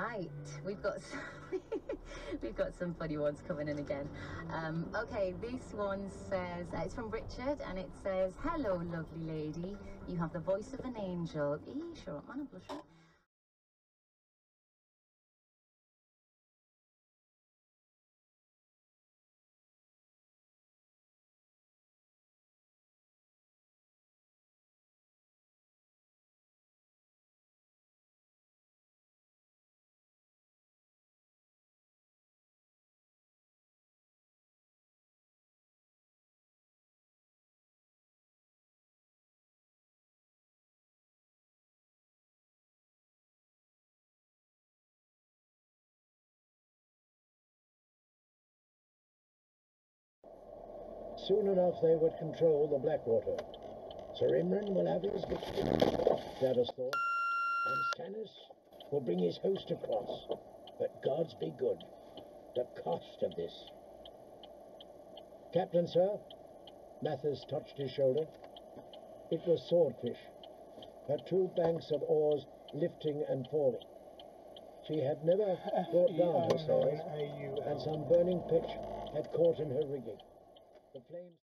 Right, we've got some, we've got some funny ones coming in again. Um, okay, this one says uh, it's from Richard, and it says, "Hello, lovely lady. You have the voice of an angel." Sure man, I'm blushing. Soon enough they would control the Blackwater. Sir Imry will have his victory, Davos thought, and Stannis will bring his host across. But gods be good, the cost of this. Captain, sir? Matthos touched his shoulder. It was Swordfish, her two banks of oars lifting and falling. She had never uh, brought down her sails, uh, and some burning pitch had caught in her rigging. The flames.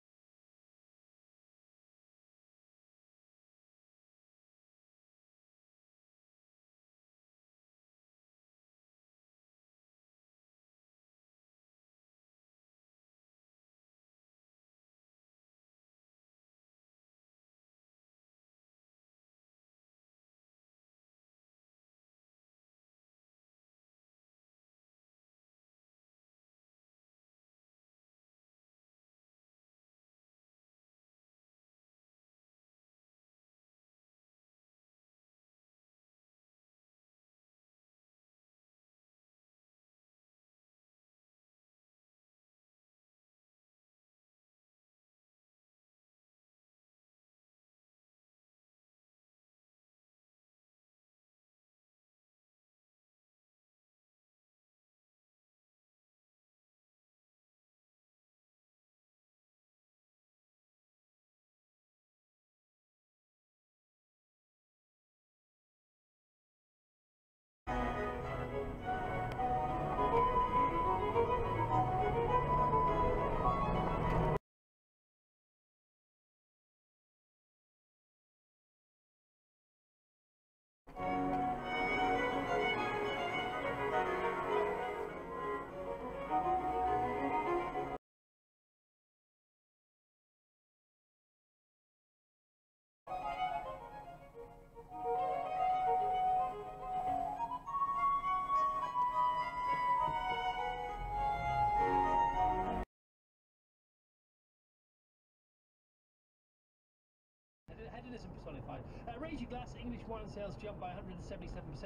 Hedonism personified. Uh, your glass. English wine sales jumped by 177%,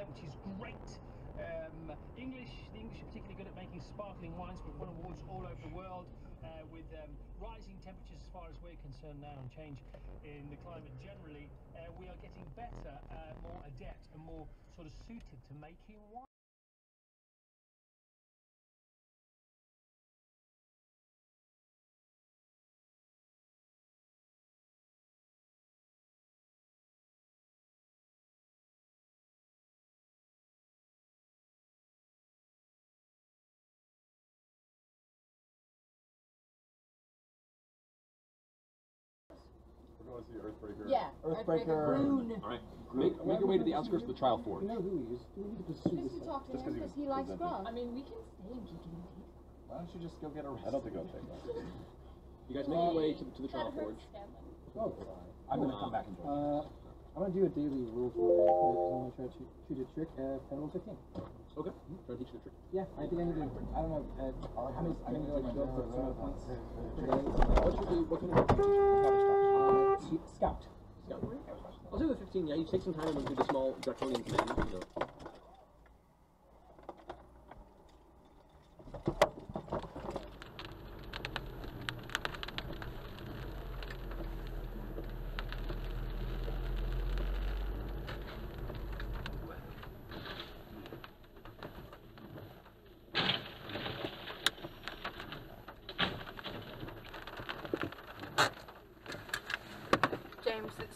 which is great. Um, English, the English are particularly good at making sparkling wines. We've won awards all over the world uh, with um, rising temperatures as far as we're concerned now and change in the climate generally. Uh, we are getting better, uh, more adept, and more sort of suited to making wine. We're going Earthbreaker. Yeah. Earthbreaker. Rune. All right. Make, make your way to the outskirts of the Trial Forge. You know who he is? Do we need to pursue Just this to talk to Just him 'cause he because he likes presenting. Grant. I mean, we can stay and keep him deep. Why don't you just go get arrested? I don't think I'll take long. You guys make your way to, to the Trial Forge. Oh. I'm going to come back and join you. Uh, I'm gonna do a daily rule for it. I'm gonna try to shoot a trick. Uh, Penal 15. Okay. Try to teach you the trick. Yeah, I think I need to. I don't know. Uh, how many? I need to like build for some points. What's your, what kind of Uh, t- scout. Scout. I'll say the 15, yeah. You take some time and do the small draconian command. You know.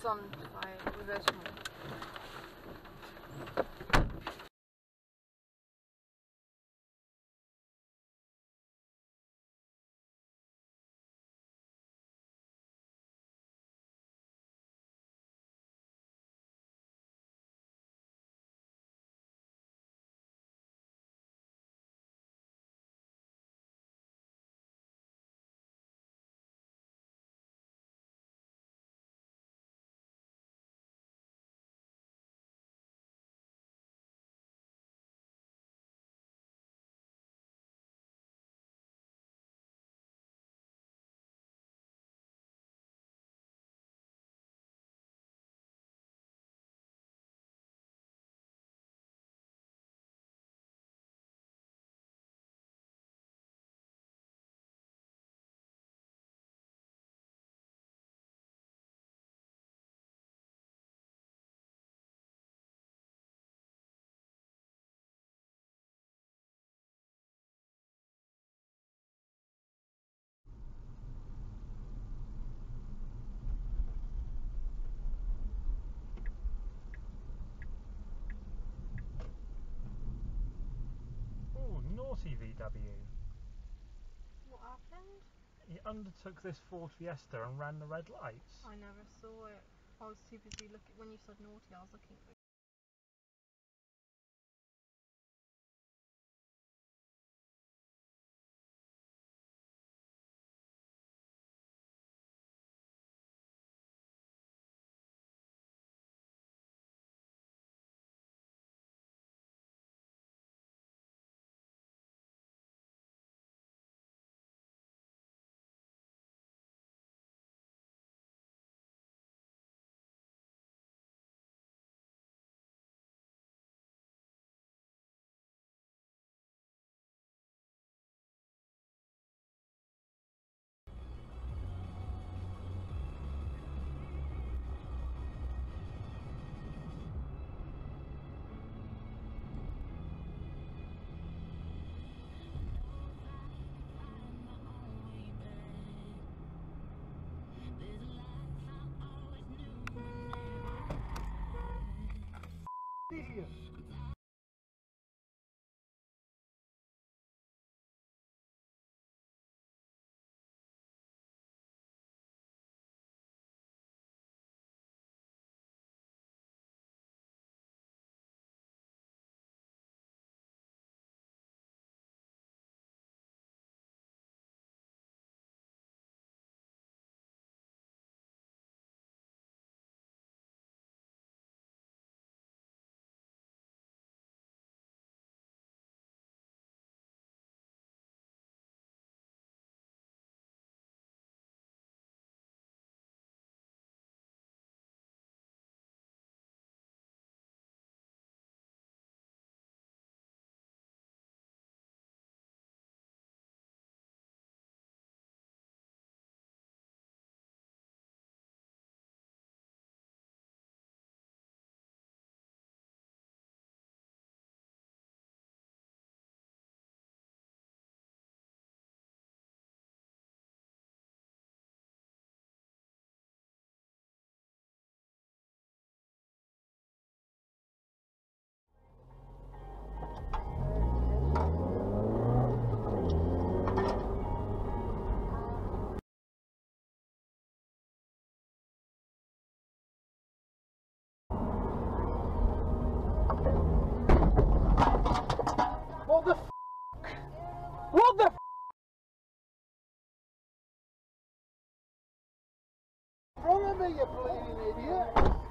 James, it's 40 VW. What happened? He undertook this Ford Fiesta and ran the red lights. I never saw it. I was too busy looking. When you said naughty, I was looking at the Wrong of